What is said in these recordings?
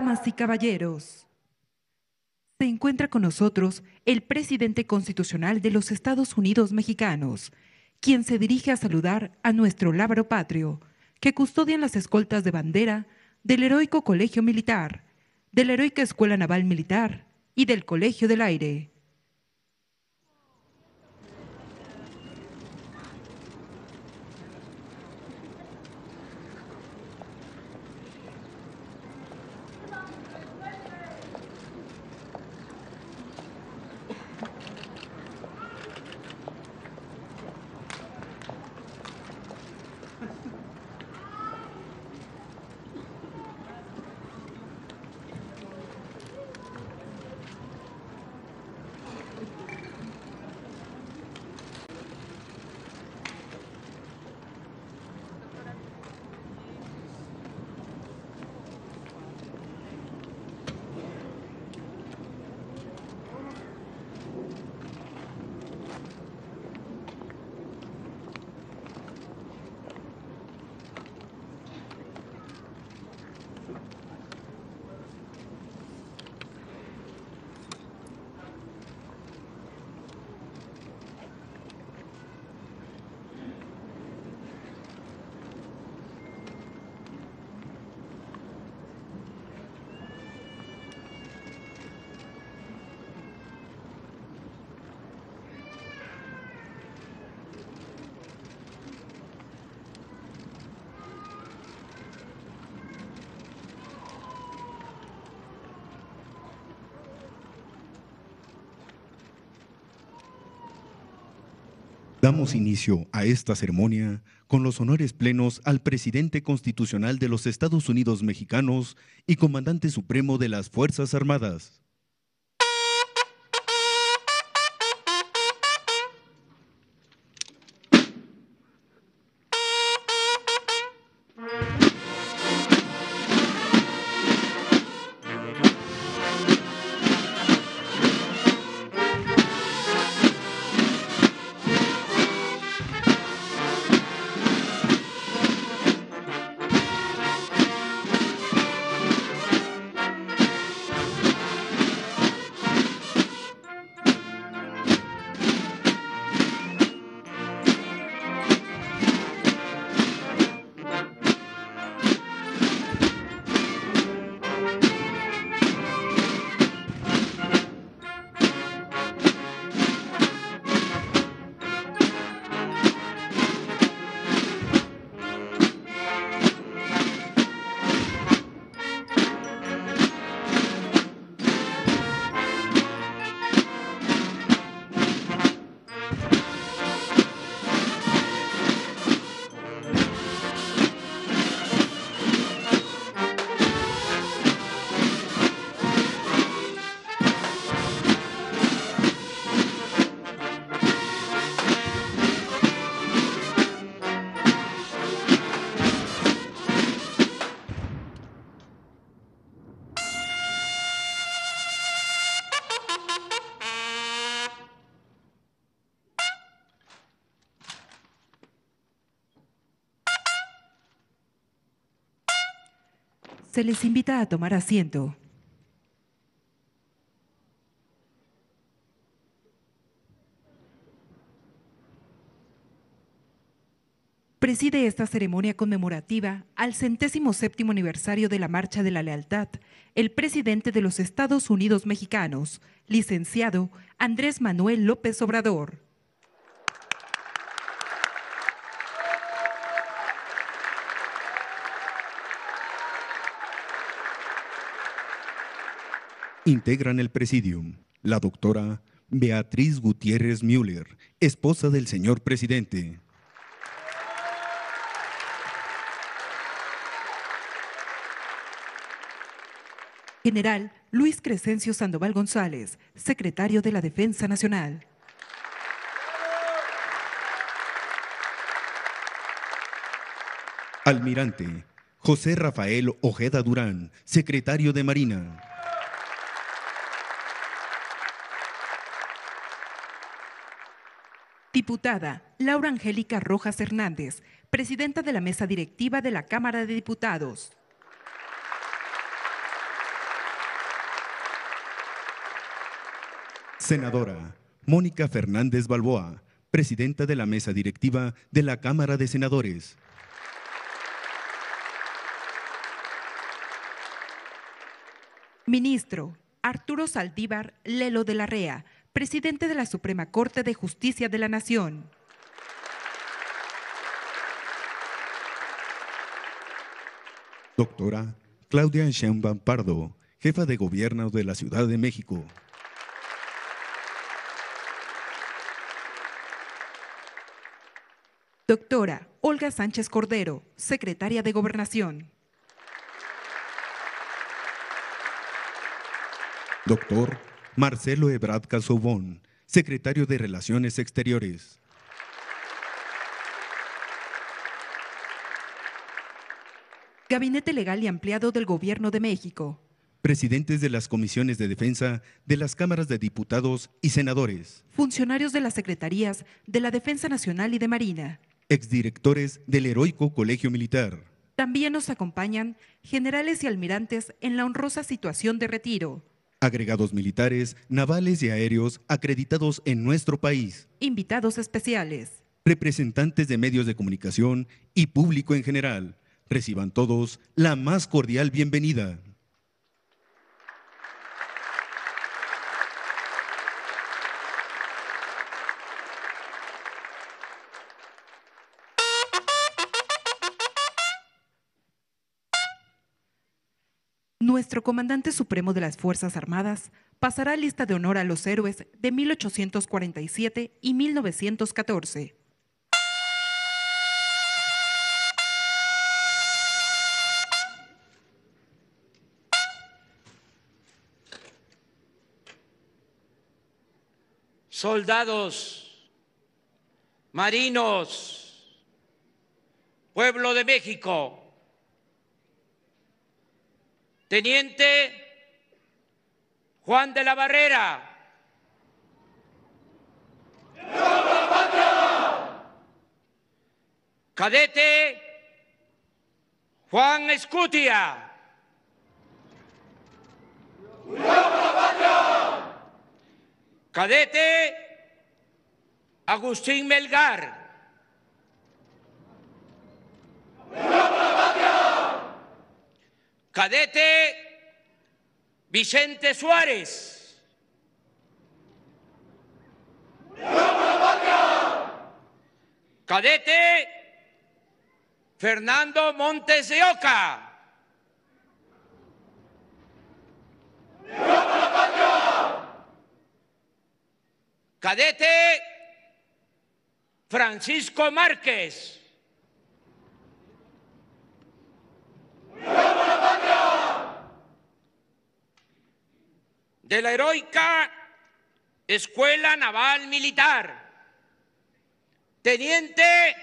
Damas y caballeros, se encuentra con nosotros el presidente constitucional de los Estados Unidos mexicanos, quien se dirige a saludar a nuestro lábaro patrio, que custodian las escoltas de bandera del heroico Colegio Militar, de la heroica Escuela Naval Militar y del Colegio del Aire. Damos inicio a esta ceremonia con los honores plenos al presidente constitucional de los Estados Unidos mexicanos y comandante supremo de las Fuerzas Armadas. Se les invita a tomar asiento. Preside esta ceremonia conmemorativa al centésimo séptimo aniversario de la Marcha de la Lealtad el presidente de los Estados Unidos mexicanos, licenciado Andrés Manuel López Obrador. Integran el presidium la doctora Beatriz Gutiérrez Müller, esposa del señor presidente. General Luis Crescencio Sandoval González, secretario de la Defensa Nacional. Almirante José Rafael Ojeda Durán, secretario de Marina. Diputada Laura Angélica Rojas Hernández, presidenta de la mesa directiva de la Cámara de Diputados. Senadora Mónica Fernández Balboa, presidenta de la mesa directiva de la Cámara de Senadores. Ministro Arturo Saldívar Lelo de la Rea, presidente de la Suprema Corte de Justicia de la Nación. Doctora Claudia Sheinbaum Pardo, jefa de gobierno de la Ciudad de México. Doctora Olga Sánchez Cordero, secretaria de Gobernación. Doctor Marcelo Ebrard Casobón, secretario de Relaciones Exteriores. Gabinete Legal y Ampliado del Gobierno de México. Presidentes de las comisiones de defensa de las cámaras de diputados y senadores. Funcionarios de las secretarías de la Defensa Nacional y de Marina. Exdirectores del Heroico Colegio Militar. También nos acompañan generales y almirantes en la honrosa situación de retiro. Agregados militares, navales y aéreos acreditados en nuestro país. Invitados especiales. Representantes de medios de comunicación y público en general. Reciban todos la más cordial bienvenida. Nuestro comandante supremo de las Fuerzas Armadas pasará lista de honor a los héroes de 1847 y 1914. Soldados, marinos, pueblo de México, Teniente Juan de la Barrera. Cadete Juan Escutia. Cadete Agustín Melgar. Cadete Vicente Suárez. Cadete Fernando Montes de Oca. Cadete Francisco Márquez. De la heroica Escuela Naval Militar, Teniente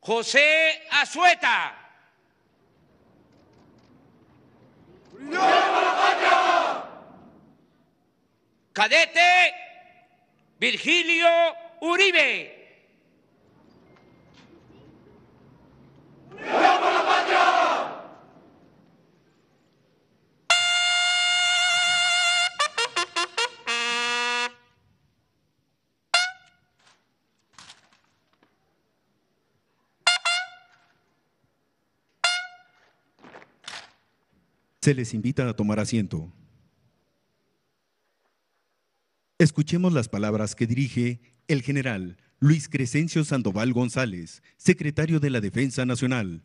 José Azueta. Cadete Virgilio Uribe. Se les invita a tomar asiento. Escuchemos las palabras que dirige el general Luis Crescencio Sandoval González, secretario de la Defensa Nacional.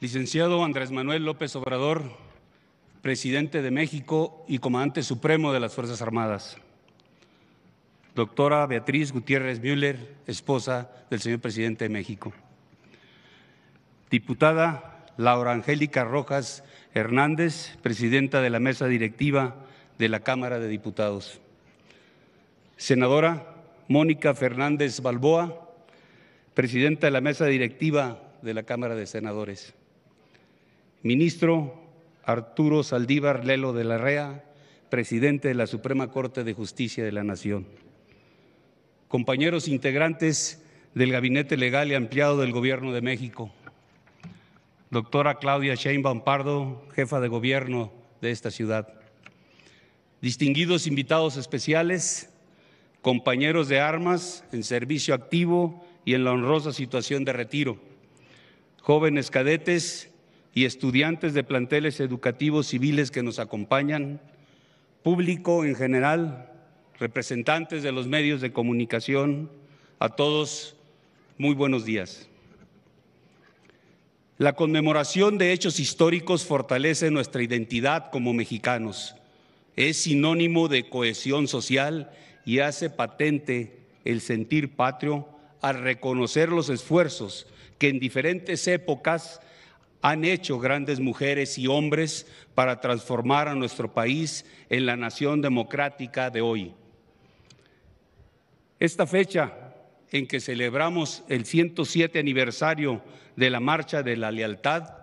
Licenciado Andrés Manuel López Obrador, presidente de México y comandante supremo de las Fuerzas Armadas. Doctora Beatriz Gutiérrez Müller, esposa del señor presidente de México. Diputada Laura Angélica Rojas Hernández, presidenta de la mesa directiva de la Cámara de Diputados. Senadora Mónica Fernández Balboa, presidenta de la mesa directiva de la Cámara de Senadores. Ministro Arturo Saldívar Lelo de la Rea, presidente de la Suprema Corte de Justicia de la Nación. Compañeros integrantes del Gabinete Legal y Ampliado del Gobierno de México. Doctora Claudia Sheinbaum Pardo, jefa de gobierno de esta ciudad. Distinguidos invitados especiales, compañeros de armas en servicio activo y en la honrosa situación de retiro, jóvenes cadetes y estudiantes de planteles educativos civiles que nos acompañan, público en general, representantes de los medios de comunicación, a todos, muy buenos días. La conmemoración de hechos históricos fortalece nuestra identidad como mexicanos, es sinónimo de cohesión social y hace patente el sentir patrio al reconocer los esfuerzos que en diferentes épocas han hecho grandes mujeres y hombres para transformar a nuestro país en la nación democrática de hoy. Esta fecha en que celebramos el 107 aniversario de la Marcha de la Lealtad,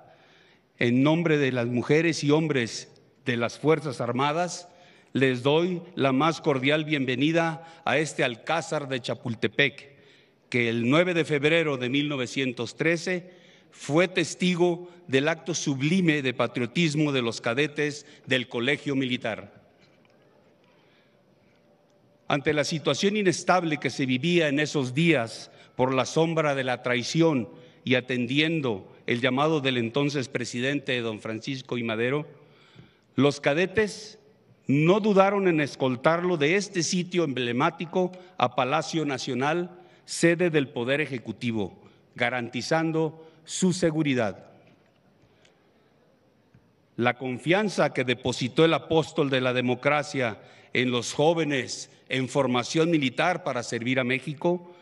en nombre de las mujeres y hombres de las Fuerzas Armadas, les doy la más cordial bienvenida a este Alcázar de Chapultepec, que el 9 de febrero de 1913 fue testigo del acto sublime de patriotismo de los cadetes del Colegio Militar. Ante la situación inestable que se vivía en esos días por la sombra de la traición y atendiendo el llamado del entonces presidente don Francisco I. Madero, los cadetes no dudaron en escoltarlo de este sitio emblemático a Palacio Nacional, sede del Poder Ejecutivo, garantizando su seguridad. La confianza que depositó el apóstol de la democracia en los jóvenes en formación militar para servir a México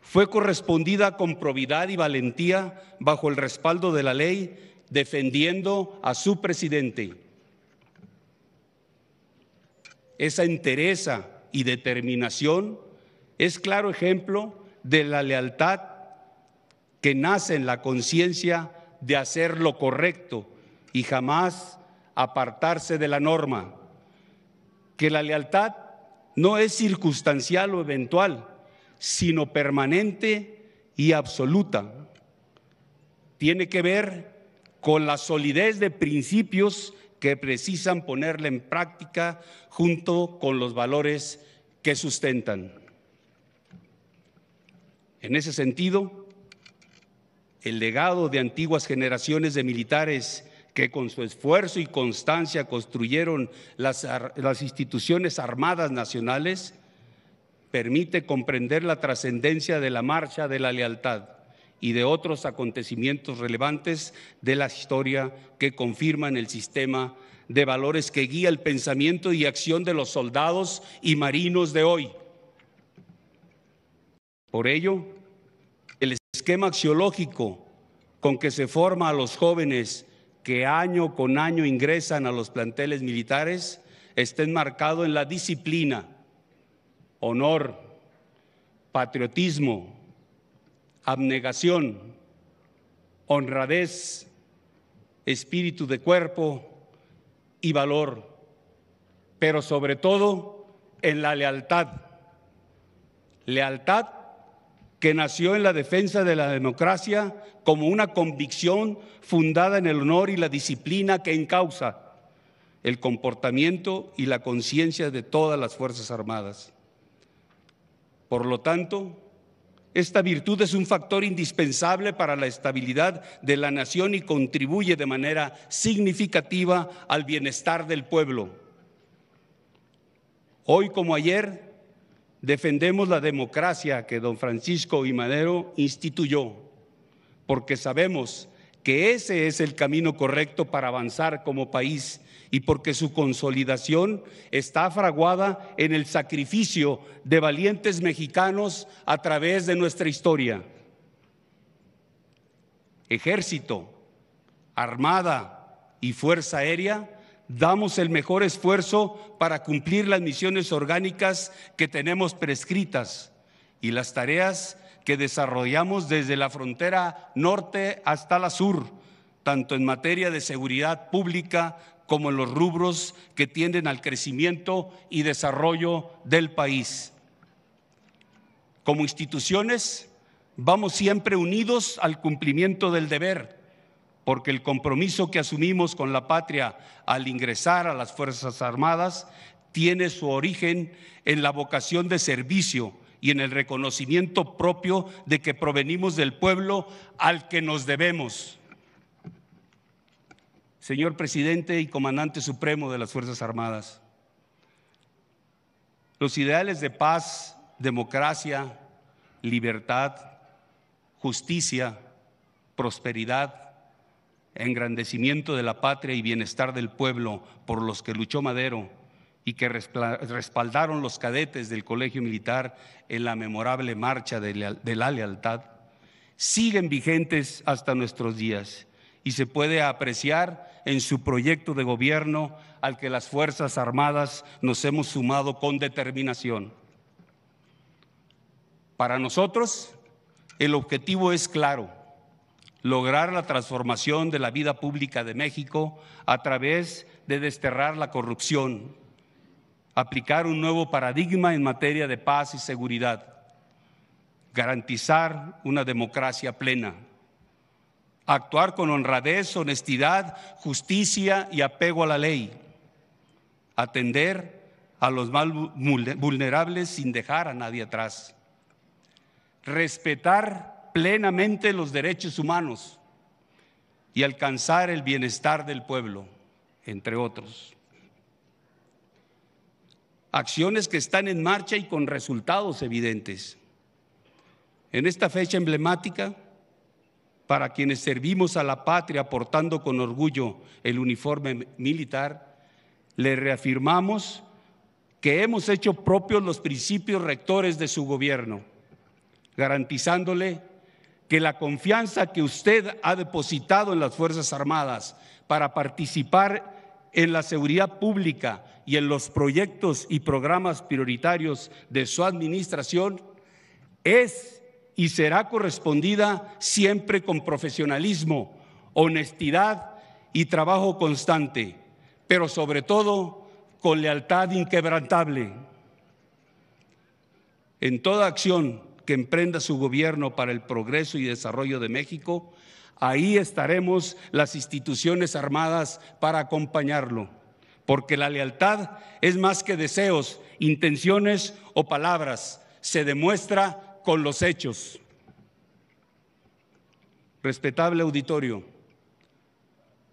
fue correspondida con probidad y valentía bajo el respaldo de la ley, defendiendo a su presidente. Esa entereza y determinación es claro ejemplo de la lealtad que nace en la conciencia de hacer lo correcto y jamás apartarse de la norma. Que la lealtad no es circunstancial o eventual, sino permanente y absoluta. Tiene que ver con la solidez de principios que precisan ponerla en práctica junto con los valores que sustentan. En ese sentido, el legado de antiguas generaciones de militares que con su esfuerzo y constancia construyeron las, instituciones armadas nacionales, permite comprender la trascendencia de la marcha de la lealtad y de otros acontecimientos relevantes de la historia que confirman el sistema de valores que guía el pensamiento y acción de los soldados y marinos de hoy. Por ello, el esquema axiológico con que se forma a los jóvenes que año con año ingresan a los planteles militares está enmarcado en la disciplina, honor, patriotismo, abnegación, honradez, espíritu de cuerpo y valor, pero sobre todo en la lealtad. Lealtad que nació en la defensa de la democracia como una convicción fundada en el honor y la disciplina que encausa el comportamiento y la conciencia de todas las Fuerzas Armadas. Por lo tanto, esta virtud es un factor indispensable para la estabilidad de la nación y contribuye de manera significativa al bienestar del pueblo. Hoy como ayer defendemos la democracia que don Francisco y Madero instituyó porque sabemos que ese es el camino correcto para avanzar como país y porque su consolidación está fraguada en el sacrificio de valientes mexicanos a través de nuestra historia. Ejército, Armada y Fuerza Aérea, damos el mejor esfuerzo para cumplir las misiones orgánicas que tenemos prescritas y las tareas que desarrollamos desde la frontera norte hasta la sur, tanto en materia de seguridad pública como en los rubros que tienden al crecimiento y desarrollo del país. Como instituciones, vamos siempre unidos al cumplimiento del deber, porque el compromiso que asumimos con la patria al ingresar a las Fuerzas Armadas tiene su origen en la vocación de servicio y en el reconocimiento propio de que provenimos del pueblo al que nos debemos. Señor presidente y comandante supremo de las Fuerzas Armadas, los ideales de paz, democracia, libertad, justicia, prosperidad, engrandecimiento de la patria y bienestar del pueblo por los que luchó Madero, y que respaldaron los cadetes del Colegio Militar en la memorable marcha de la lealtad, siguen vigentes hasta nuestros días y se puede apreciar en su proyecto de gobierno al que las Fuerzas Armadas nos hemos sumado con determinación. Para nosotros, el objetivo es claro, lograr la transformación de la vida pública de México a través de desterrar la corrupción, aplicar un nuevo paradigma en materia de paz y seguridad, garantizar una democracia plena, actuar con honradez, honestidad, justicia y apego a la ley, atender a los más vulnerables sin dejar a nadie atrás, respetar plenamente los derechos humanos y alcanzar el bienestar del pueblo, entre otros acciones que están en marcha y con resultados evidentes. En esta fecha emblemática, para quienes servimos a la patria portando con orgullo el uniforme militar, le reafirmamos que hemos hecho propios los principios rectores de su gobierno, garantizándole que la confianza que usted ha depositado en las Fuerzas Armadas para participar en la seguridad pública y en los proyectos y programas prioritarios de su administración es y será correspondida siempre con profesionalismo, honestidad y trabajo constante, pero sobre todo con lealtad inquebrantable. En toda acción que emprenda su gobierno para el progreso y desarrollo de México, Ahí estaremos las instituciones armadas para acompañarlo, porque la lealtad es más que deseos, intenciones o palabras, se demuestra con los hechos. Respetable auditorio,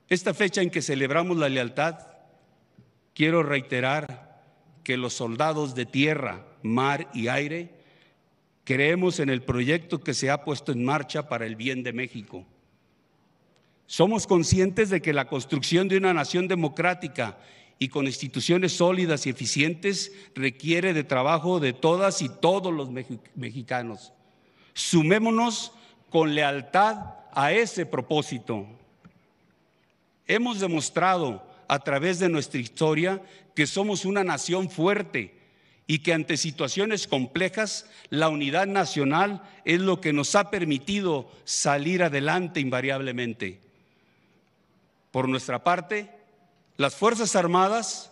esta fecha en que celebramos la lealtad, quiero reiterar que los soldados de tierra, mar y aire creemos en el proyecto que se ha puesto en marcha para el bien de México somos conscientes de que la construcción de una nación democrática y con instituciones sólidas y eficientes requiere de trabajo de todas y todos los mexicanos. Sumémonos con lealtad a ese propósito. Hemos demostrado a través de nuestra historia que somos una nación fuerte y que ante situaciones complejas la unidad nacional es lo que nos ha permitido salir adelante invariablemente. Por nuestra parte, las Fuerzas Armadas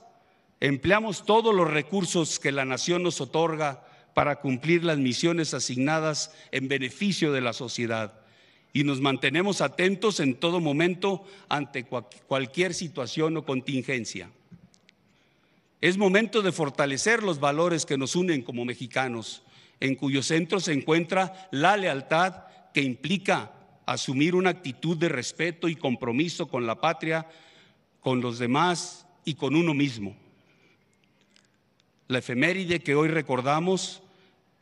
empleamos todos los recursos que la nación nos otorga para cumplir las misiones asignadas en beneficio de la sociedad y nos mantenemos atentos en todo momento ante cualquier situación o contingencia. Es momento de fortalecer los valores que nos unen como mexicanos, en cuyo centro se encuentra la lealtad que implica asumir una actitud de respeto y compromiso con la patria, con los demás y con uno mismo. La efeméride que hoy recordamos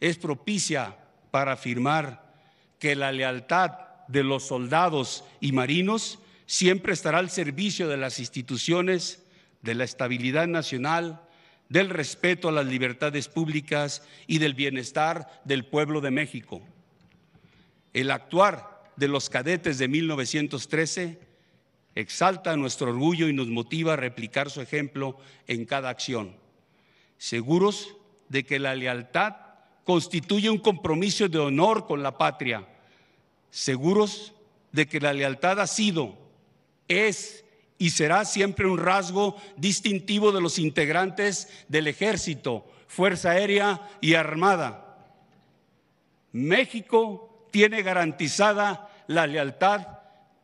es propicia para afirmar que la lealtad de los soldados y marinos siempre estará al servicio de las instituciones, de la estabilidad nacional, del respeto a las libertades públicas y del bienestar del pueblo de México. El actuar de los cadetes de 1913 exalta nuestro orgullo y nos motiva a replicar su ejemplo en cada acción, seguros de que la lealtad constituye un compromiso de honor con la patria, seguros de que la lealtad ha sido, es y será siempre un rasgo distintivo de los integrantes del ejército, Fuerza Aérea y Armada. México tiene garantizada la lealtad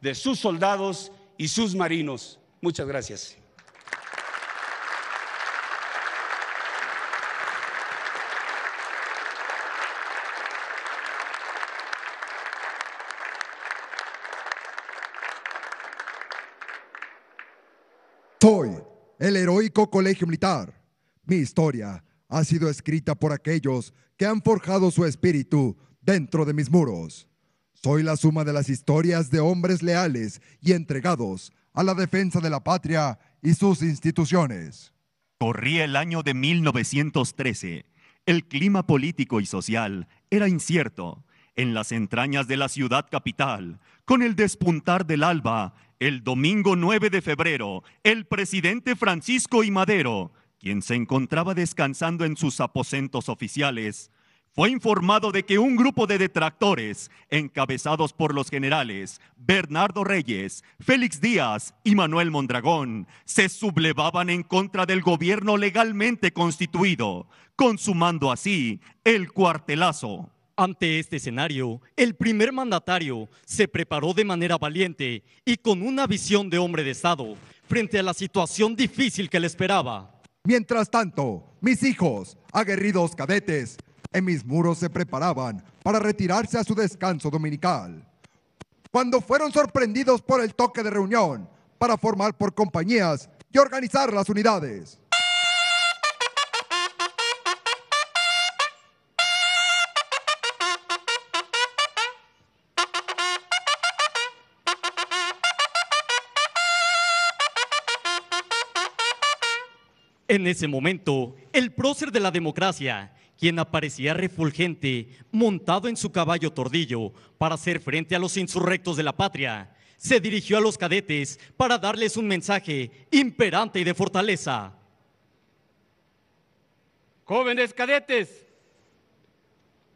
de sus soldados y sus marinos. Muchas gracias. Soy el heroico colegio militar. Mi historia ha sido escrita por aquellos que han forjado su espíritu dentro de mis muros. Soy la suma de las historias de hombres leales y entregados a la defensa de la patria y sus instituciones. Corría el año de 1913. El clima político y social era incierto. En las entrañas de la ciudad capital, con el despuntar del alba, el domingo 9 de febrero, el presidente Francisco I. Madero, quien se encontraba descansando en sus aposentos oficiales, fue informado de que un grupo de detractores, encabezados por los generales Bernardo Reyes, Félix Díaz y Manuel Mondragón, se sublevaban en contra del gobierno legalmente constituido, consumando así el cuartelazo. Ante este escenario, el primer mandatario se preparó de manera valiente y con una visión de hombre de Estado frente a la situación difícil que le esperaba. Mientras tanto, mis hijos, aguerridos cadetes, en mis muros se preparaban para retirarse a su descanso dominical. Cuando fueron sorprendidos por el toque de reunión para formar por compañías y organizar las unidades. En ese momento, el prócer de la democracia quien aparecía refulgente, montado en su caballo tordillo, para hacer frente a los insurrectos de la patria, se dirigió a los cadetes para darles un mensaje imperante y de fortaleza. Jóvenes cadetes,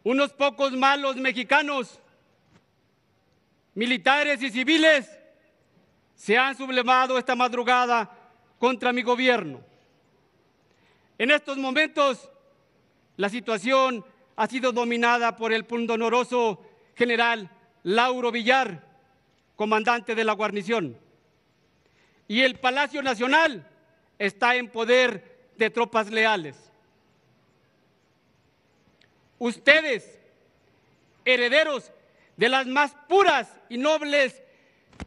unos pocos malos mexicanos, militares y civiles, se han sublevado esta madrugada contra mi gobierno. En estos momentos la situación ha sido dominada por el pundonoroso general Lauro Villar, comandante de la guarnición. Y el Palacio Nacional está en poder de tropas leales. Ustedes, herederos de las más puras y nobles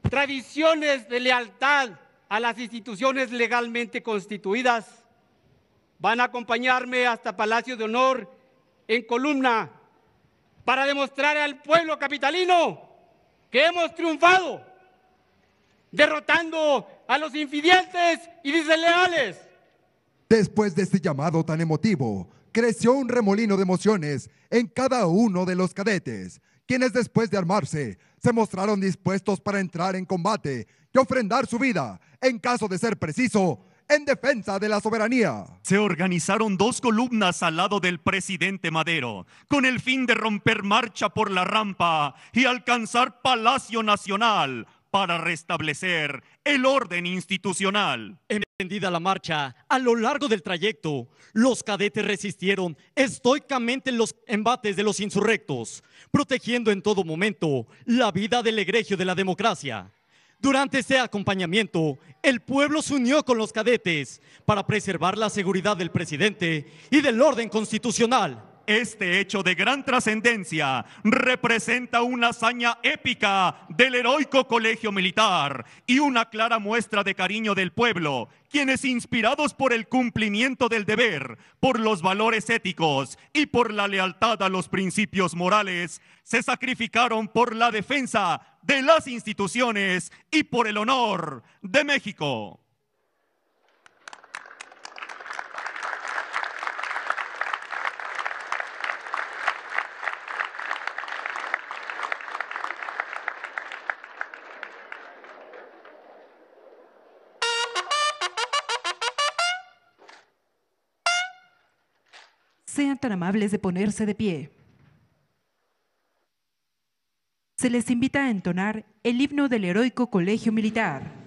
tradiciones de lealtad a las instituciones legalmente constituidas, van a acompañarme hasta Palacio de Honor en columna para demostrar al pueblo capitalino que hemos triunfado, derrotando a los infidentes y desleales. Después de este llamado tan emotivo, creció un remolino de emociones en cada uno de los cadetes, quienes después de armarse se mostraron dispuestos para entrar en combate y ofrendar su vida, en caso de ser preciso, en defensa de la soberanía. Se organizaron dos columnas al lado del presidente Madero, con el fin de romper marcha por la rampa y alcanzar Palacio Nacional para restablecer el orden institucional. Emprendida la marcha, a lo largo del trayecto, los cadetes resistieron estoicamente los embates de los insurrectos, protegiendo en todo momento la vida del egregio de la democracia. Durante este acompañamiento, el pueblo se unió con los cadetes para preservar la seguridad del presidente y del orden constitucional. Este hecho de gran trascendencia representa una hazaña épica del heroico colegio militar y una clara muestra de cariño del pueblo, quienes inspirados por el cumplimiento del deber, por los valores éticos y por la lealtad a los principios morales, se sacrificaron por la defensa de las instituciones y por el honor de México. Tan amables de ponerse de pie. Se les invita a entonar el himno del heroico colegio militar.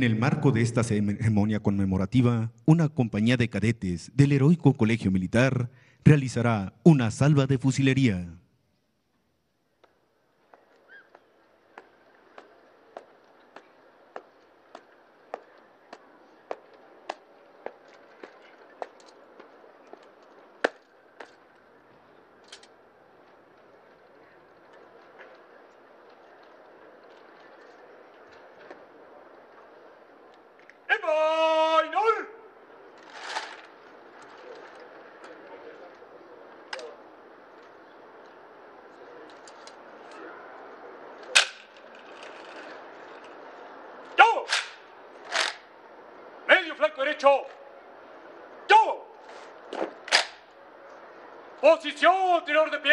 En el marco de esta ceremonia conmemorativa, una compañía de cadetes del heroico colegio militar realizará una salva de fusilería. Posición, tirador de pie.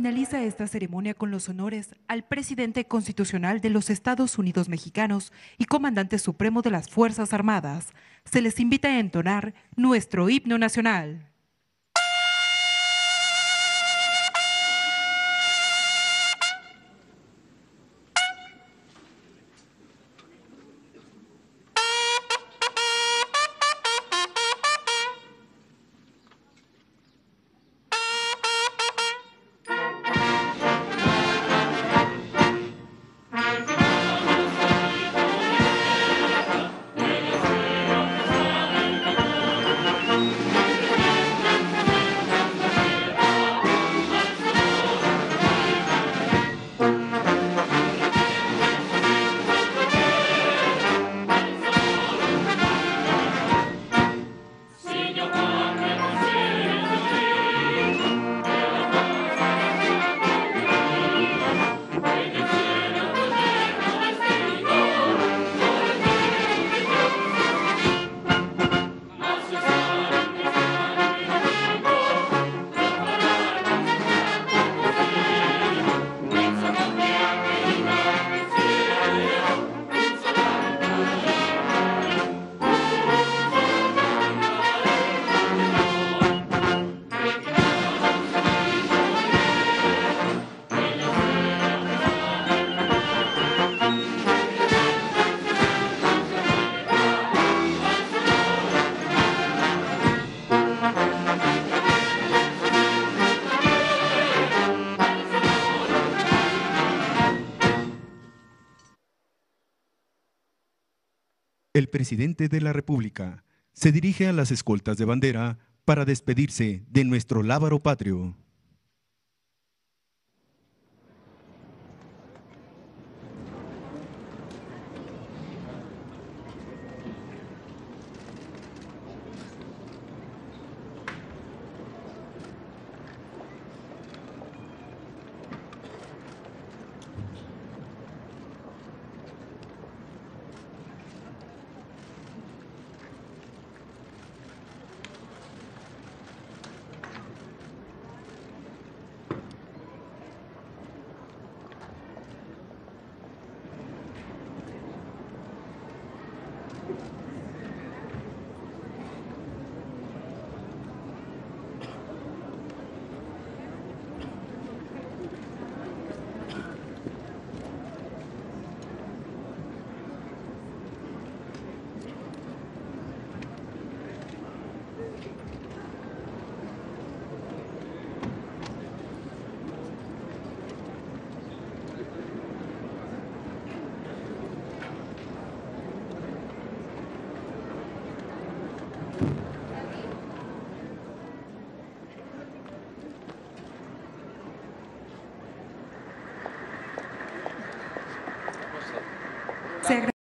Finaliza esta ceremonia con los honores al presidente constitucional de los Estados Unidos mexicanos y comandante supremo de las Fuerzas Armadas. Se les invita a entonar nuestro himno nacional. Presidente de la República se dirige a las escoltas de bandera para despedirse de nuestro lábaro patrio. Se